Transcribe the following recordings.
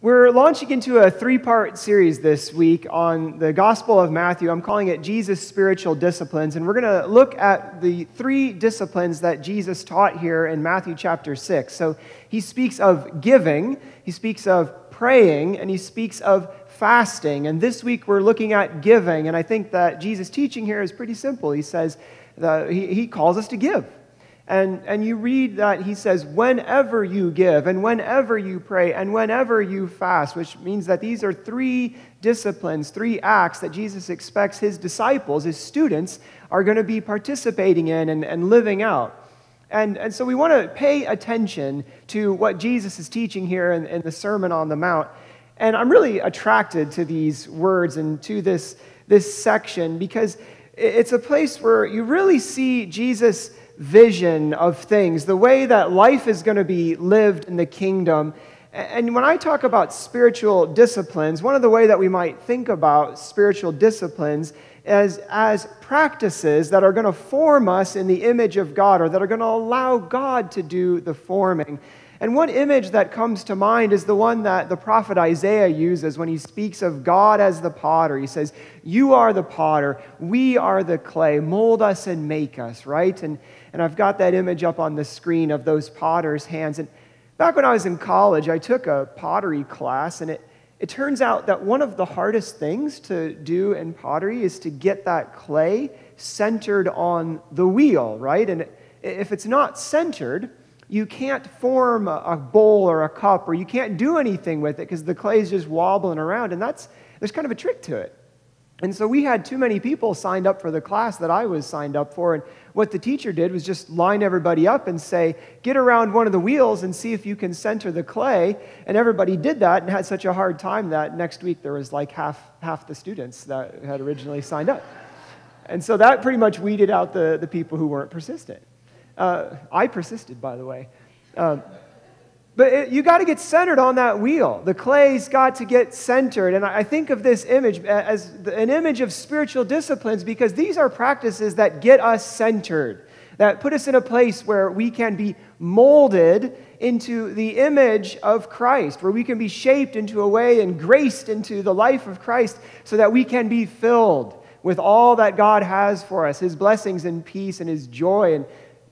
We're launching into a three part series this week on the Gospel of Matthew. I'm calling it Jesus' Spiritual Disciplines. And we're going to look at the three disciplines that Jesus taught here in Matthew chapter 6. So he speaks of giving, he speaks of praying, and he speaks of fasting. And this week we're looking at giving. And I think that Jesus' teaching here is pretty simple. He says, that he, he calls us to give. And, and you read that he says, whenever you give, and whenever you pray, and whenever you fast, which means that these are three disciplines, three acts that Jesus expects his disciples, his students, are going to be participating in and, and living out. And, and so we want to pay attention to what Jesus is teaching here in, in the Sermon on the Mount. And I'm really attracted to these words and to this, this section because it's a place where you really see Jesus vision of things, the way that life is going to be lived in the kingdom. And when I talk about spiritual disciplines, one of the way that we might think about spiritual disciplines is as practices that are going to form us in the image of God or that are going to allow God to do the forming. And one image that comes to mind is the one that the prophet Isaiah uses when he speaks of God as the potter. He says, You are the potter, we are the clay, mold us and make us, right? And, and I've got that image up on the screen of those potter's hands. And back when I was in college, I took a pottery class, and it, it turns out that one of the hardest things to do in pottery is to get that clay centered on the wheel, right? And if it's not centered, you can't form a, bowl or a cup or you can't do anything with it because the clay is just wobbling around and that's there's kind of a trick to it and so we had too many people signed up for the class that i was signed up for and what the teacher did was just line everybody up and say get around one of the wheels and see if you can center the clay. And everybody did that and had such a hard time that next week there was like half half the students that had originally signed up. And so that pretty much weeded out the, the people who weren't persistent. Uh, I persisted, by the way. Um, but it, you got to get centered on that wheel. The clay's got to get centered. And I think of this image as an image of spiritual disciplines because these are practices that get us centered, that put us in a place where we can be molded into the image of Christ, where we can be shaped into a way and graced into the life of Christ so that we can be filled with all that God has for us, his blessings and peace and his joy and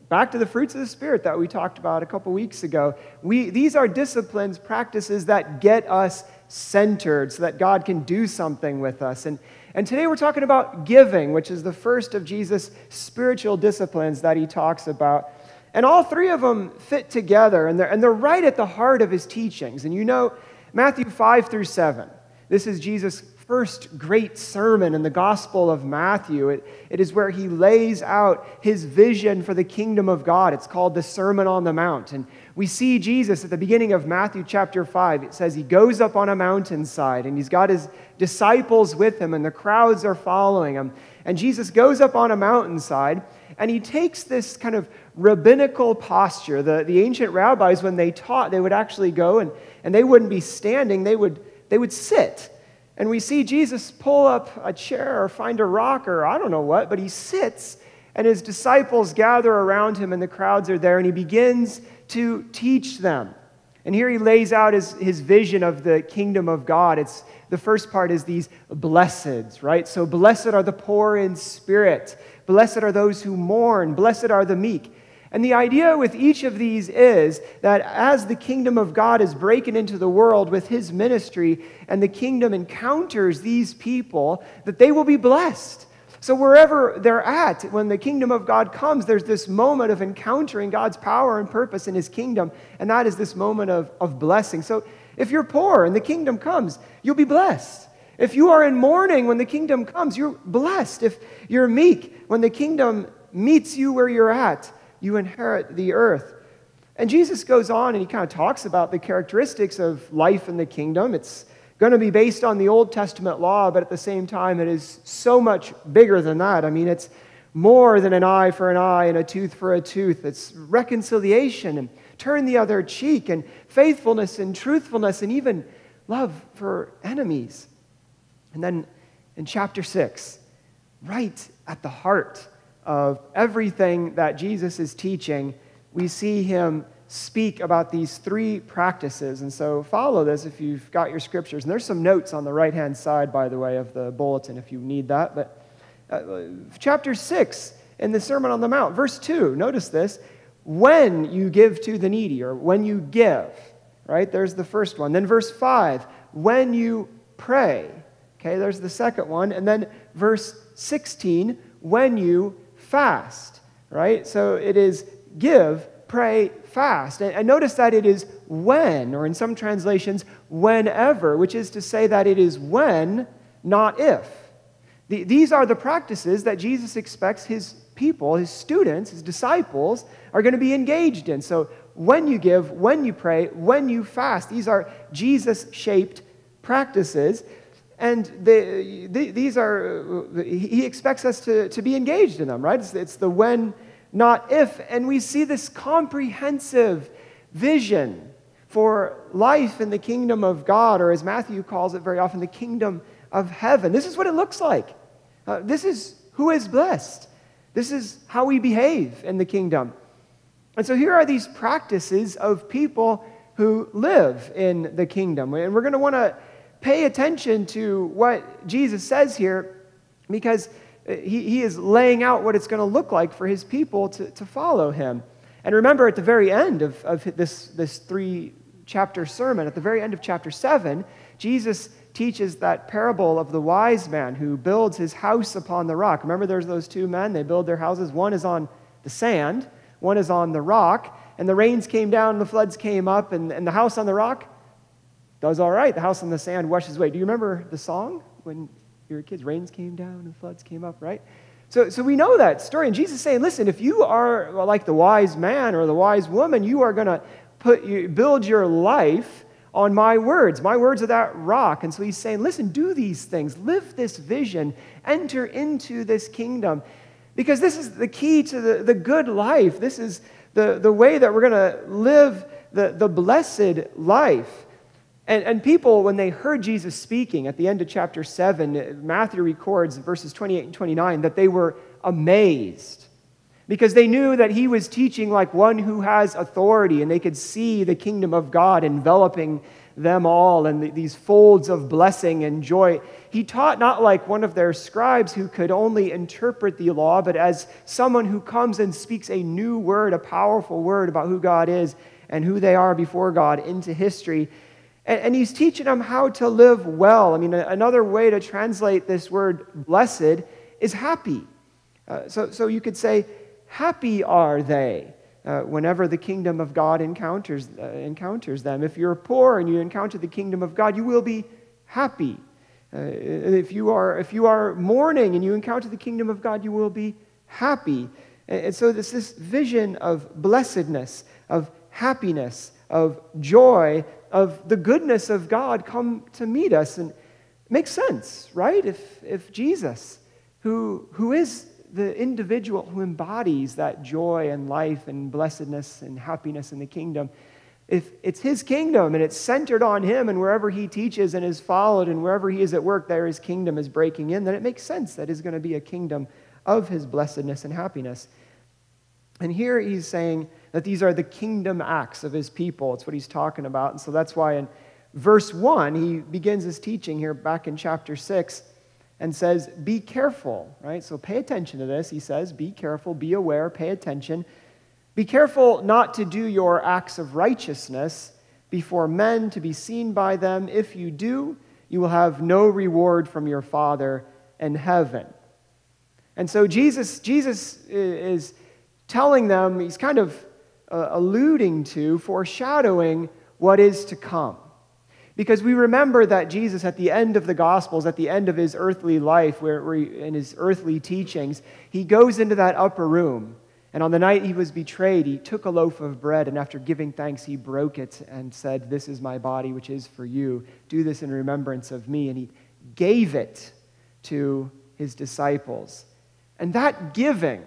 Back to the fruits of the Spirit that we talked about a couple weeks ago. We, these are disciplines, practices that get us centered so that God can do something with us. And, and today we're talking about giving, which is the first of Jesus' spiritual disciplines that he talks about. And all three of them fit together, and they're, and they're right at the heart of his teachings. And you know, Matthew 5 through 7, this is Jesus' first great sermon in the Gospel of Matthew. It, it is where he lays out his vision for the kingdom of God. It's called the Sermon on the Mount. And we see Jesus at the beginning of Matthew chapter 5. It says he goes up on a mountainside and he's got his disciples with him, and the crowds are following him. And Jesus goes up on a mountainside and he takes this kind of rabbinical posture. The, the ancient rabbis, when they taught, they would actually go and, and they wouldn't be standing, they would, they would sit. And we see Jesus pull up a chair or find a rock or I don't know what, but he sits and his disciples gather around him and the crowds are there and he begins to teach them. And here he lays out his, his vision of the kingdom of God. It's the first part is these blesseds, right? So blessed are the poor in spirit, blessed are those who mourn, blessed are the meek. And the idea with each of these is that as the kingdom of God is breaking into the world with his ministry and the kingdom encounters these people, that they will be blessed. So, wherever they're at, when the kingdom of God comes, there's this moment of encountering God's power and purpose in his kingdom, and that is this moment of, of blessing. So, if you're poor and the kingdom comes, you'll be blessed. If you are in mourning when the kingdom comes, you're blessed. If you're meek when the kingdom meets you where you're at, you inherit the earth. And Jesus goes on and he kind of talks about the characteristics of life in the kingdom. It's going to be based on the Old Testament law, but at the same time, it is so much bigger than that. I mean, it's more than an eye for an eye and a tooth for a tooth. It's reconciliation and turn the other cheek and faithfulness and truthfulness and even love for enemies. And then in chapter 6, right at the heart of everything that Jesus is teaching, we see him speak about these three practices. And so follow this if you've got your scriptures. And there's some notes on the right hand side, by the way, of the bulletin if you need that. But uh, chapter 6 in the Sermon on the Mount, verse 2, notice this when you give to the needy, or when you give, right? There's the first one. Then verse 5, when you pray. Okay, there's the second one. And then verse 16, when you fast, right? So it is give, pray, fast. And, notice that it is when, or in some translations, whenever, which is to say that it is when, not if. These are the practices that Jesus expects his people, his students, his disciples, are going to be engaged in. So when you give, when you pray, when you fast, these are Jesus shaped practices. And they, they, these are, he expects us to, to be engaged in them, right? It's, it's the when, not if. And we see this comprehensive vision for life in the kingdom of God, or as Matthew calls it very often, the kingdom of heaven. This is what it looks like. Uh, this is who is blessed. This is how we behave in the kingdom. And so here are these practices of people who live in the kingdom. And we're going to want to pay attention to what Jesus says here because uh, he, he is laying out what it's going to look like for his people to, to follow him. And remember, at the very end of, of this, this three chapter sermon, at the very end of chapter 7, Jesus teaches that parable of the wise man who builds his house upon the rock. Remember, there's those two men, they build their houses. One is on the sand, one is on the rock. And the rains came down, the floods came up, and, and the house on the rock does all right. The house on the sand washes away. Do you remember the song when you were kids? Rains came down and floods came up, right? So, so we know that story. And Jesus saying, listen, if you are like the wise man or the wise woman, you are going to put you, build your life on my words. My words are that rock. And so he's saying, listen, do these things, live this vision, enter into this kingdom. Because this is the key to the, the good life. This is the, the way that we're going to live the, the blessed life. And, and people, when they heard Jesus speaking at the end of chapter 7, Matthew records verses 28 and 29 that they were amazed because they knew that he was teaching like one who has authority and they could see the kingdom of God enveloping them all and the, these folds of blessing and joy. He taught not like one of their scribes who could only interpret the law, but as someone who comes and speaks a new word, a powerful word about who God is and who they are before God into history. And, and he's teaching them how to live well. I mean, another way to translate this word blessed is happy. Uh, so, so you could say, happy are they uh, whenever the kingdom of God encounters, uh, encounters them. If you're poor and you encounter the kingdom of God, you will be happy. Uh, if, you are, if you are mourning and you encounter the kingdom of God, you will be happy. And, and so, this, this vision of blessedness, of happiness, of joy of the goodness of God come to meet us. And it makes sense, right? If, if Jesus, who, who is the individual who embodies that joy and life and blessedness and happiness in the kingdom, if it's his kingdom and it's centered on him and wherever he teaches and is followed and wherever he is at work, there his kingdom is breaking in, then it makes sense that is going to be a kingdom of his blessedness and happiness. And here he's saying, that these are the kingdom acts of his people. It's what he's talking about. And so that's why in verse 1, he begins his teaching here back in chapter 6 and says, Be careful, right? So pay attention to this. He says, Be careful, be aware, pay attention. Be careful not to do your acts of righteousness before men to be seen by them. If you do, you will have no reward from your Father in heaven. And so Jesus, Jesus is telling them, he's kind of uh, alluding to, foreshadowing what is to come. Because we remember that Jesus, at the end of the Gospels, at the end of his earthly life, where, where he, in his earthly teachings, he goes into that upper room. And on the night he was betrayed, he took a loaf of bread, and after giving thanks, he broke it and said, This is my body, which is for you. Do this in remembrance of me. And he gave it to his disciples. And that giving,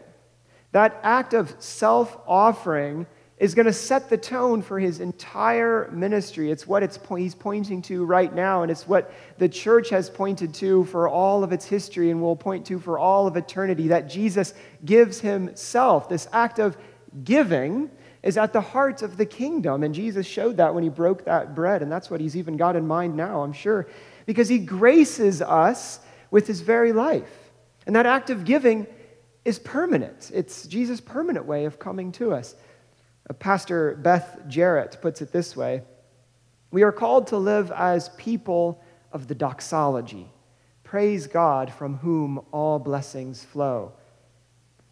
that act of self offering is going to set the tone for his entire ministry. It's what it's po- he's pointing to right now, and it's what the church has pointed to for all of its history and will point to for all of eternity that Jesus gives himself. This act of giving is at the heart of the kingdom. And Jesus showed that when he broke that bread. And that's what he's even got in mind now, I'm sure, because he graces us with his very life. And that act of giving is permanent, it's Jesus' permanent way of coming to us. Uh, Pastor Beth Jarrett puts it this way We are called to live as people of the doxology. Praise God from whom all blessings flow.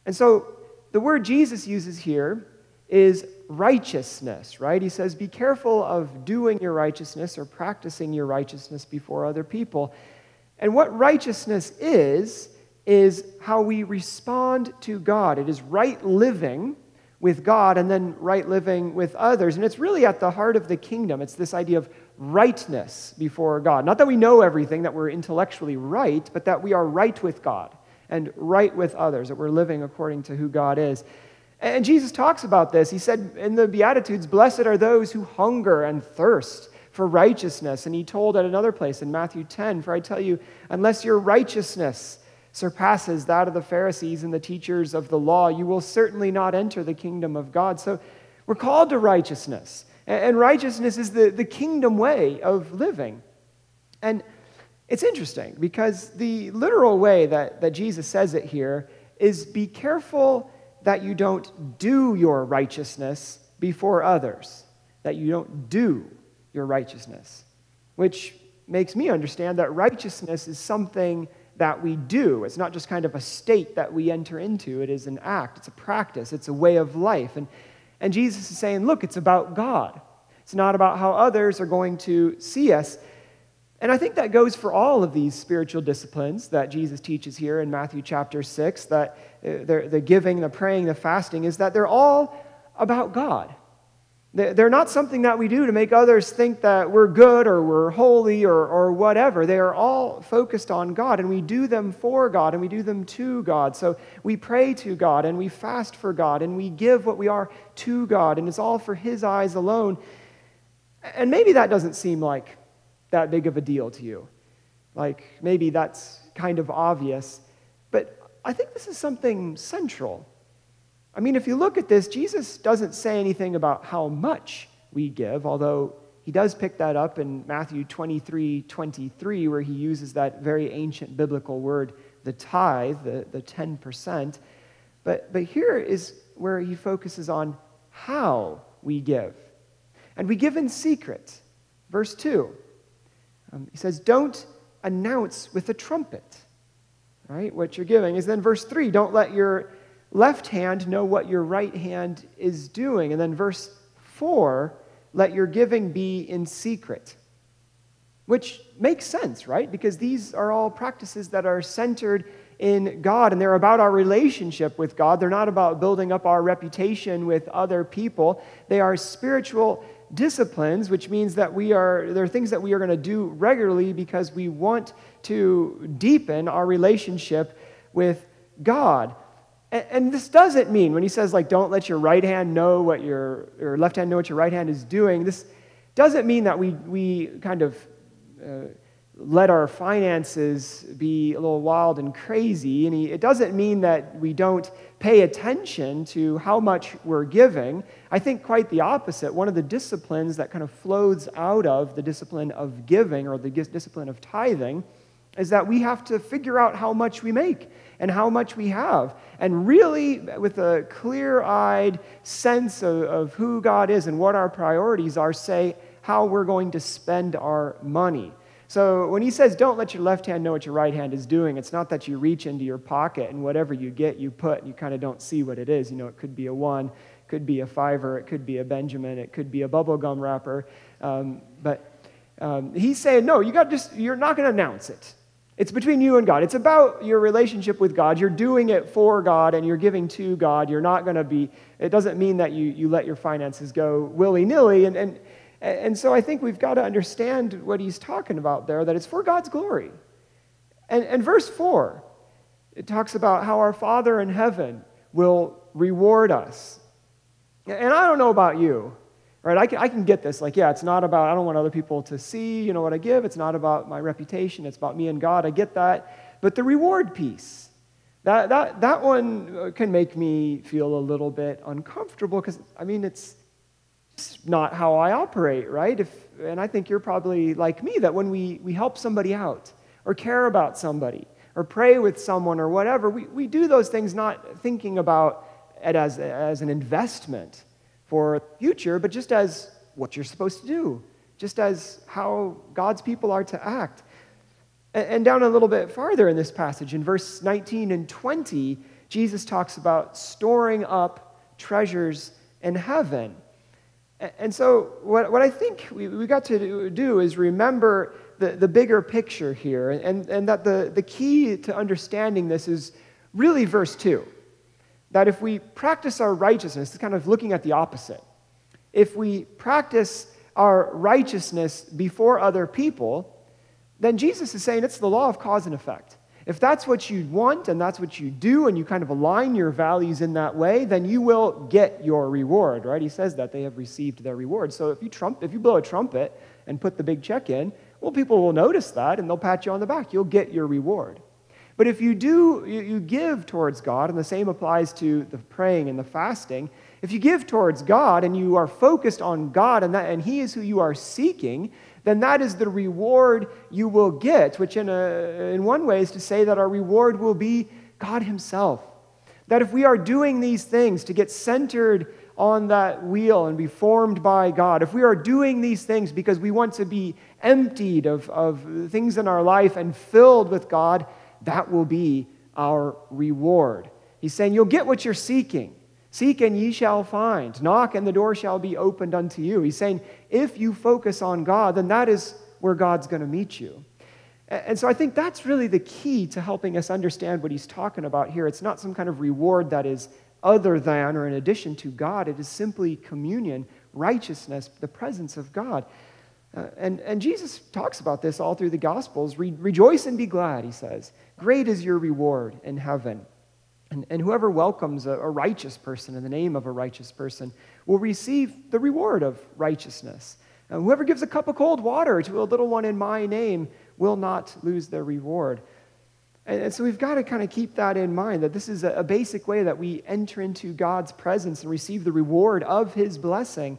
And so the word Jesus uses here is righteousness, right? He says, Be careful of doing your righteousness or practicing your righteousness before other people. And what righteousness is, is how we respond to God. It is right living with God and then right living with others. And it's really at the heart of the kingdom. It's this idea of rightness before God. Not that we know everything, that we're intellectually right, but that we are right with God and right with others, that we're living according to who God is. And Jesus talks about this. He said in the Beatitudes, Blessed are those who hunger and thirst for righteousness. And he told at another place in Matthew 10, For I tell you, unless your righteousness surpasses that of the Pharisees and the teachers of the law, you will certainly not enter the kingdom of God. So we're called to righteousness. And righteousness is the, the kingdom way of living. And it's interesting because the literal way that, that Jesus says it here is be careful that you don't do your righteousness before others, that you don't do your righteousness, which makes me understand that righteousness is something that we do. It's not just kind of a state that we enter into, it is an act, it's a practice, it's a way of life. And, and Jesus is saying, look, it's about God. It's not about how others are going to see us. And I think that goes for all of these spiritual disciplines that Jesus teaches here in Matthew chapter 6 that uh, the giving, the praying, the fasting is that they're all about God. They're not something that we do to make others think that we're good or we're holy or, or whatever. They are all focused on God, and we do them for God and we do them to God. So we pray to God and we fast for God and we give what we are to God, and it's all for His eyes alone. And maybe that doesn't seem like that big of a deal to you. Like maybe that's kind of obvious. But I think this is something central I mean, if you look at this, Jesus doesn't say anything about how much we give, although he does pick that up in Matthew 23 23, where he uses that very ancient biblical word, the tithe, the, the 10%. But, but here is where he focuses on how we give. And we give in secret. Verse 2. Um, he says, Don't announce with a trumpet, right? What you're giving. Is then verse 3 Don't let your left hand know what your right hand is doing. And then verse 4 let your giving be in secret. Which makes sense, right? Because these are all practices that are centered in God and they're about our relationship with God. They're not about building up our reputation with other people. They are spiritual disciplines, which means that we are, there are things that we are going to do regularly because we want to deepen our relationship with God. And, this doesn't mean, when he says, like, don't let your right hand know what your, or left hand know what your right hand is doing, this doesn't mean that we, we kind of uh, let our finances be a little wild and crazy. And he, it doesn't mean that we don't pay attention to how much we're giving. I think quite the opposite. One of the disciplines that kind of flows out of the discipline of giving or the discipline of tithing is that we have to figure out how much we make and how much we have. And really, with a clear eyed sense of, of who God is and what our priorities are, say how we're going to spend our money. So when he says, don't let your left hand know what your right hand is doing, it's not that you reach into your pocket and whatever you get, you put, and you kind of don't see what it is. You know, it could be a one, it could be a fiver, it could be a Benjamin, it could be a bubble gum wrapper. Um, but um, he's saying, no, you got just, you're not going to announce it. It's between you and God. It's about your relationship with God. You're doing it for God and you're giving to God. You're not going to be, it doesn't mean that you, you let your finances go willy nilly. And, and, and so I think we've got to understand what he's talking about there, that it's for God's glory. And, and verse 4, it talks about how our Father in heaven will reward us. And I don't know about you, right? I can, I can get this. Like, yeah, it's not about, I don't want other people to see, you know, what I give. It's not about my reputation. It's about me and God. I get that. But the reward piece, that, that, that one uh, can make me feel a little bit uncomfortable because, I mean, it's not how I operate, right? If, and I think you're probably like me that when we, we help somebody out or care about somebody or pray with someone or whatever, we, we do those things not thinking about it as, as an investment for future, but just as what you're supposed to do, just as how God's people are to act. And down a little bit farther in this passage, in verse 19 and 20, Jesus talks about storing up treasures in heaven. And so, what, what I think we, we got to do is remember the, the bigger picture here, and, and that the, the key to understanding this is really verse 2. That if we practice our righteousness, it's kind of looking at the opposite. If we practice our righteousness before other people, then Jesus is saying it's the law of cause and effect. If that's what you want and that's what you do, and you kind of align your values in that way, then you will get your reward, right? He says that they have received their reward. So if you, trump, if you blow a trumpet and put the big check in, well, people will notice that and they'll pat you on the back. You'll get your reward. But if you do, you, give towards God, and the same applies to the praying and the fasting, if you give towards God and you are focused on God and, that, and He is who you are seeking, then that is the reward you will get, which in, a, in one way is to say that our reward will be God Himself. That if we are doing these things to get centered on that wheel and be formed by God, if we are doing these things because we want to be emptied of, of things in our life and filled with God, that will be our reward. He's saying, You'll get what you're seeking. Seek and ye shall find. Knock and the door shall be opened unto you. He's saying, if you focus on God, then that is where God's going to meet you. And so I think that's really the key to helping us understand what he's talking about here. It's not some kind of reward that is other than or in addition to God, it is simply communion, righteousness, the presence of God. Uh, and, and Jesus talks about this all through the Gospels. Re- rejoice and be glad, he says. Great is your reward in heaven. And, and whoever welcomes a, a righteous person in the name of a righteous person will receive the reward of righteousness. And whoever gives a cup of cold water to a little one in my name will not lose their reward. And, and so we've got to kind of keep that in mind that this is a, a basic way that we enter into God's presence and receive the reward of his blessing.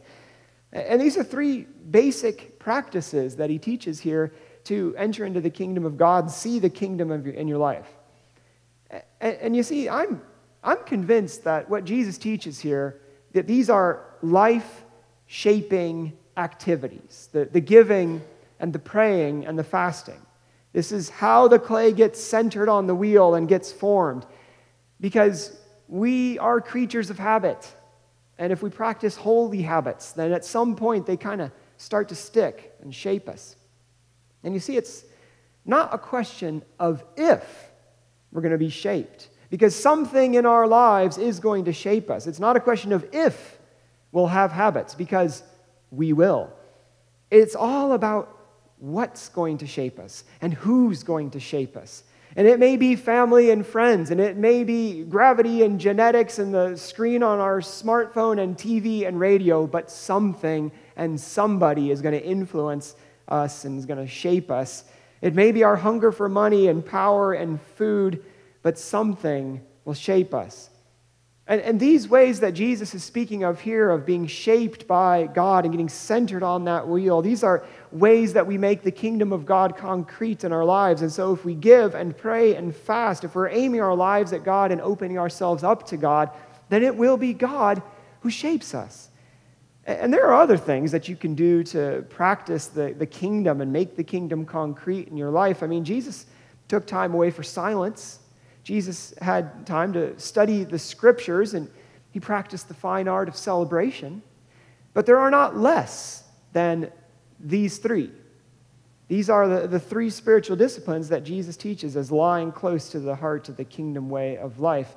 And these are three basic practices that he teaches here to enter into the kingdom of God, see the kingdom of your, in your life. And, and you see, I'm, I'm convinced that what Jesus teaches here, that these are life shaping activities the, the giving and the praying and the fasting. This is how the clay gets centered on the wheel and gets formed. Because we are creatures of habit. And if we practice holy habits, then at some point they kind of start to stick and shape us. And you see, it's not a question of if we're going to be shaped. Because something in our lives is going to shape us. It's not a question of if we'll have habits, because we will. It's all about what's going to shape us and who's going to shape us. And it may be family and friends, and it may be gravity and genetics and the screen on our smartphone and TV and radio, but something and somebody is going to influence us and is going to shape us. It may be our hunger for money and power and food, but something will shape us. And, and these ways that Jesus is speaking of here, of being shaped by God and getting centered on that wheel, these are ways that we make the kingdom of God concrete in our lives. And so if we give and pray and fast, if we're aiming our lives at God and opening ourselves up to God, then it will be God who shapes us. And there are other things that you can do to practice the, the kingdom and make the kingdom concrete in your life. I mean, Jesus took time away for silence. Jesus had time to study the scriptures and he practiced the fine art of celebration. But there are not less than these three. These are the, the three spiritual disciplines that Jesus teaches as lying close to the heart of the kingdom way of life.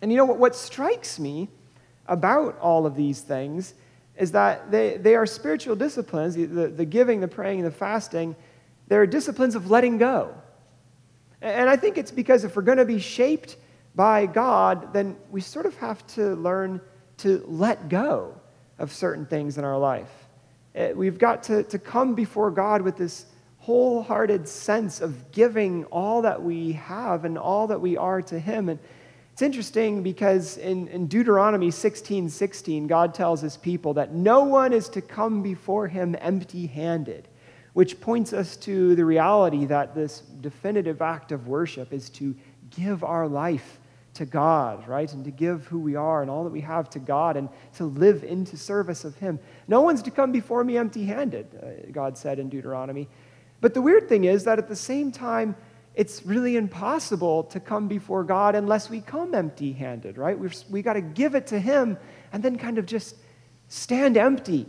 And you know what, what strikes me about all of these things is that they, they are spiritual disciplines the, the, the giving, the praying, and the fasting. They're disciplines of letting go. And I think it's because if we're going to be shaped by God, then we sort of have to learn to let go of certain things in our life. We've got to, to come before God with this wholehearted sense of giving all that we have and all that we are to Him. And it's interesting because in, in Deuteronomy 16 16, God tells His people that no one is to come before Him empty handed, which points us to the reality that this definitive act of worship is to give our life to God, right? And to give who we are and all that we have to God and to live into service of Him. No one's to come before me empty handed, uh, God said in Deuteronomy. But the weird thing is that at the same time, it's really impossible to come before God unless we come empty handed, right? We've we got to give it to Him and then kind of just stand empty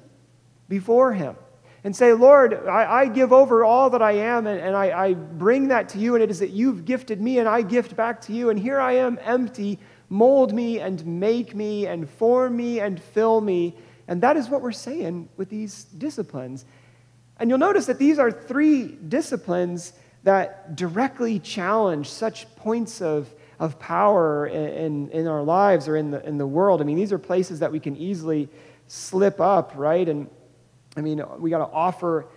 before Him and say, Lord, I, I, give over all that I am, and, and I, I bring that to you, and it is that you've gifted me, and I gift back to you, and here I am empty. Mold me and make me and form me and fill me. And that is what we're saying with these disciplines. And you'll notice that these are three disciplines that directly challenge such points of, of power in, in, our lives or in the, in the world. I mean, these are places that we can easily slip up, right? And I mean, we got to offer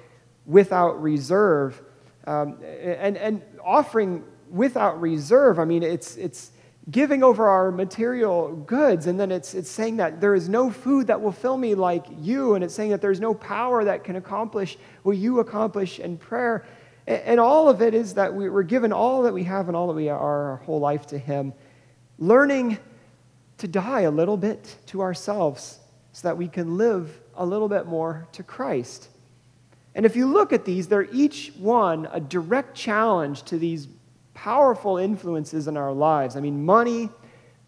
without reserve. Um, and, and offering without reserve, I mean, it's, it's giving over our material goods. And then it's, it's saying that there is no food that will fill me like you. And it's saying that there's no power that can accomplish what you accomplish in prayer. And, and all of it is that we, we're given all that we have and all that we are our whole life to Him. Learning to die a little bit to ourselves so that we can live a little bit more to Christ. And if you look at these, they're each one a direct challenge to these powerful influences in our lives. I mean, money,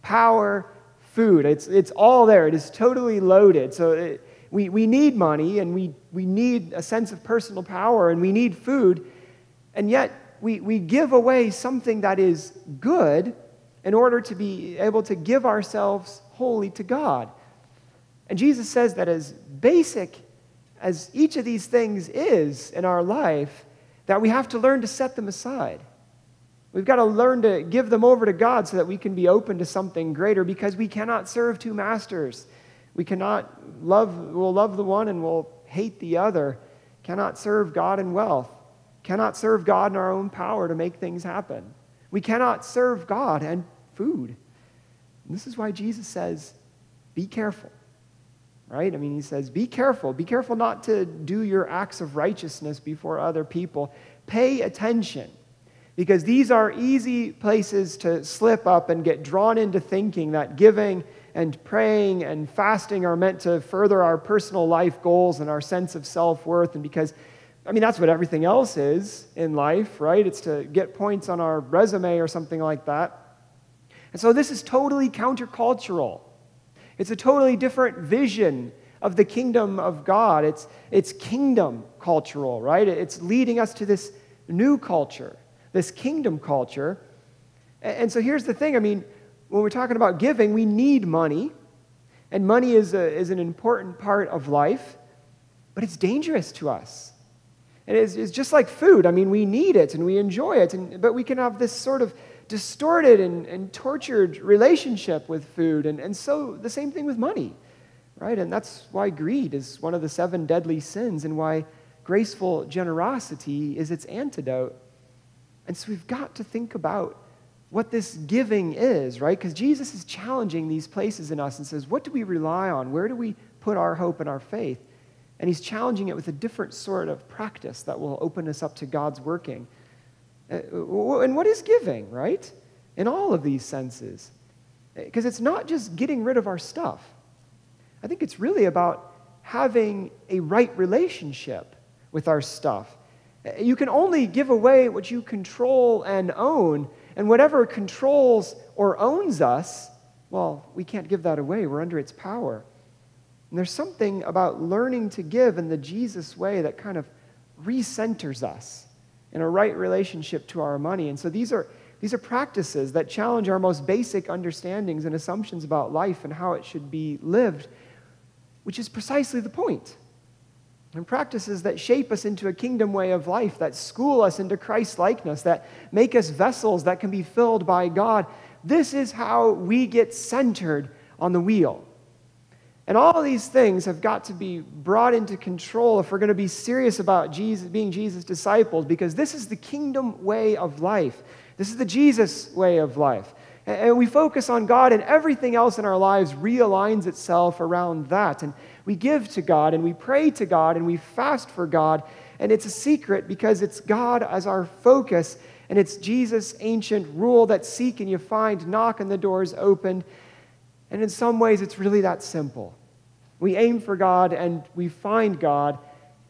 power, food, it's, it's all there. It is totally loaded. So it, we, we need money and we, we need a sense of personal power and we need food. And yet, we, we give away something that is good in order to be able to give ourselves wholly to God. And Jesus says that as basic as each of these things is in our life, that we have to learn to set them aside. We've got to learn to give them over to God so that we can be open to something greater because we cannot serve two masters. We cannot love, we'll love the one and we'll hate the other. Cannot serve God in wealth. Cannot serve God in our own power to make things happen. We cannot serve God and food. And this is why Jesus says, be careful right? I mean, he says, be careful. Be careful not to do your acts of righteousness before other people. Pay attention because these are easy places to slip up and get drawn into thinking that giving and praying and fasting are meant to further our personal life goals and our sense of self worth. And because, I mean, that's what everything else is in life, right? It's to get points on our resume or something like that. And so this is totally countercultural. It's a totally different vision of the kingdom of God. It's, it's kingdom cultural, right? It's leading us to this new culture, this kingdom culture. And so here's the thing I mean, when we're talking about giving, we need money, and money is, a, is an important part of life, but it's dangerous to us. And it's, it's just like food. I mean, we need it and we enjoy it, and, but we can have this sort of distorted and, and tortured relationship with food. And, and so the same thing with money, right? And that's why greed is one of the seven deadly sins and why graceful generosity is its antidote. And so we've got to think about what this giving is, right? Because Jesus is challenging these places in us and says, what do we rely on? Where do we put our hope and our faith? And he's challenging it with a different sort of practice that will open us up to God's working. Uh, and what is giving, right? In all of these senses. Because it's not just getting rid of our stuff. I think it's really about having a right relationship with our stuff. You can only give away what you control and own, and whatever controls or owns us, well, we can't give that away. We're under its power. And there's something about learning to give in the Jesus way that kind of recenters us in a right relationship to our money. And so these are, these are practices that challenge our most basic understandings and assumptions about life and how it should be lived, which is precisely the point. And practices that shape us into a kingdom way of life, that school us into Christ likeness, that make us vessels that can be filled by God. This is how we get centered on the wheel. And all these things have got to be brought into control if we're going to be serious about Jesus, being Jesus' disciples, because this is the kingdom way of life. This is the Jesus way of life. And we focus on God, and everything else in our lives realigns itself around that. And we give to God, and we pray to God, and we fast for God. And it's a secret because it's God as our focus, and it's Jesus' ancient rule that seek and you find, knock and the doors opened. And in some ways, it's really that simple. We aim for God and we find God,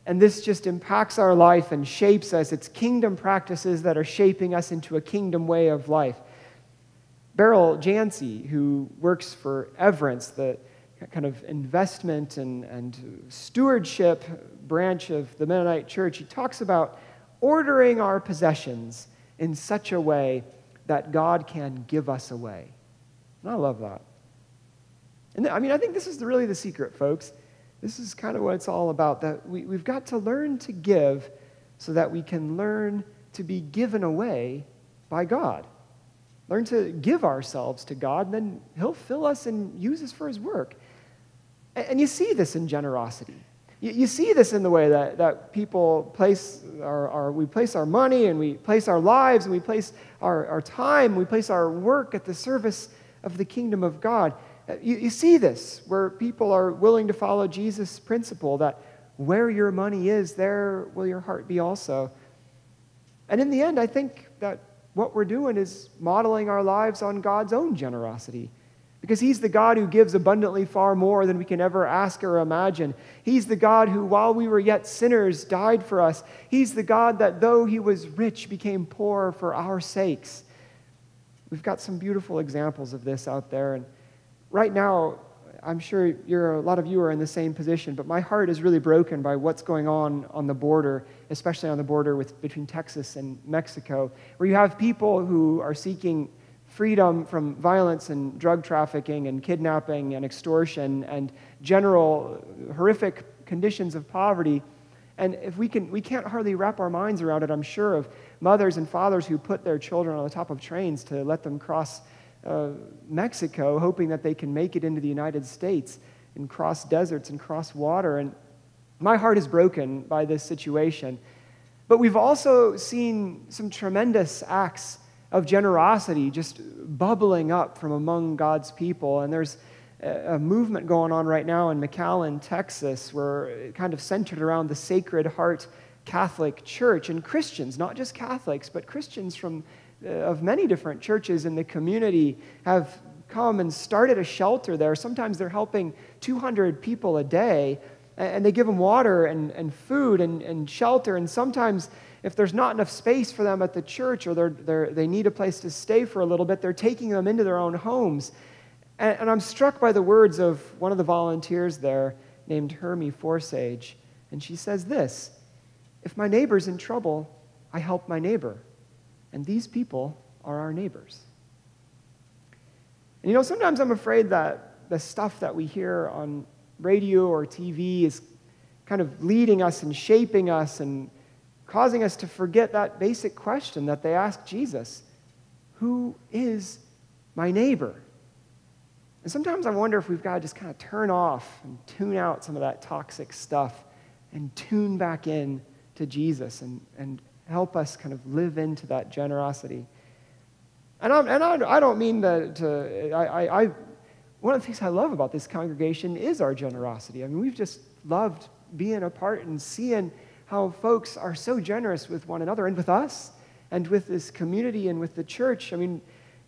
and this just impacts our life and shapes us. It's kingdom practices that are shaping us into a kingdom way of life. Beryl Jantzi, who works for Everence, the kind of investment and, and stewardship branch of the Mennonite church, he talks about ordering our possessions in such a way that God can give us away. And I love that. And I mean, I think this is really the secret, folks. This is kind of what it's all about that we, we've got to learn to give so that we can learn to be given away by God. Learn to give ourselves to God, and then He'll fill us and use us for His work. And, and you see this in generosity. You, you, see this in the way that, that people place our, our, we place our money and we place our lives and we place our, our time, we place our work at the service of the kingdom of God. You, you see this where people are willing to follow Jesus' principle that where your money is, there will your heart be also. And in the end, I think that what we're doing is modeling our lives on God's own generosity. Because He's the God who gives abundantly far more than we can ever ask or imagine. He's the God who, while we were yet sinners, died for us. He's the God that, though He was rich, became poor for our sakes. We've got some beautiful examples of this out there. And right now, I'm sure you're, a lot of you are in the same position, but my heart is really broken by what's going on on the border, especially on the border with, between Texas and Mexico, where you have people who are seeking freedom from violence and drug trafficking and kidnapping and extortion and general horrific conditions of poverty. And if we can, we can't hardly wrap our minds around it, I'm sure, of mothers and fathers who put their children on the top of trains to let them cross uh, Mexico, hoping that they can make it into the United States and cross deserts and cross water. And my heart is broken by this situation. But we've also seen some tremendous acts of generosity just bubbling up from among God's people. And there's a movement going on right now in McAllen, Texas, where kind of centered around the Sacred Heart Catholic Church and Christians, not just Catholics, but Christians from Uh, of many different churches in the community have come and started a shelter there. Sometimes they're helping 200 people a day, and they give them water and, and food and, and shelter. And sometimes, if there's not enough space for them at the church or they're, they're, they need a place to stay for a little bit, they're taking them into their own homes. And, and I'm struck by the words of one of the volunteers there named Hermie Forsage. And she says this If my neighbor's in trouble, I help my neighbor. And these people are our neighbors. And you know, sometimes I'm afraid that the stuff that we hear on radio or TV is kind of leading us and shaping us and causing us to forget that basic question that they asked Jesus Who is my neighbor? And sometimes I wonder if we've got to just kind of turn off and tune out some of that toxic stuff and tune back in to Jesus and, and help us kind of live into that generosity. And, I'm, and I, I don't mean that to, I, I, one of the things I love about this congregation is our generosity. I mean, we've just loved being a part and seeing how folks are so generous with one another and with us and with this community and with the church. I mean,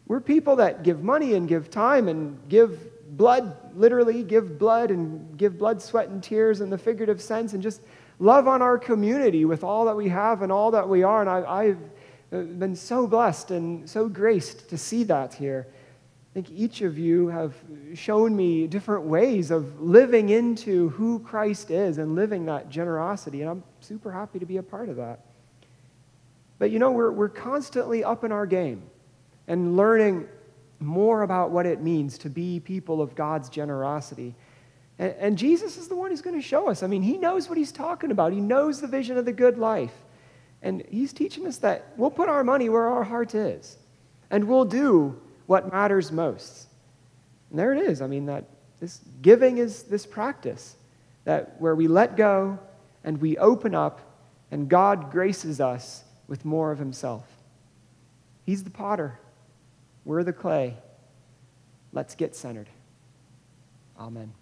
we're people that give money and give time and give blood, literally give blood and give blood, sweat, and tears in the figurative sense and just love on our community with all that we have and all that we are. And I, have uh, been so blessed and so graced to see that here. I think each of you have shown me different ways of living into who Christ is and living that generosity. And I'm super happy to be a part of that. But you know, we're, we're constantly up in our game and learning more about what it means to be people of God's generosity. And, and Jesus is the one who's going to show us. I mean, he knows what he's talking about, he knows the vision of the good life. And he's teaching us that we'll put our money where our heart is, and we'll do what matters most. And there it is. I mean, that this giving is this practice that where we let go and we open up and God graces us with more of himself. He's the potter. We're the clay. Let's get centered. Amen.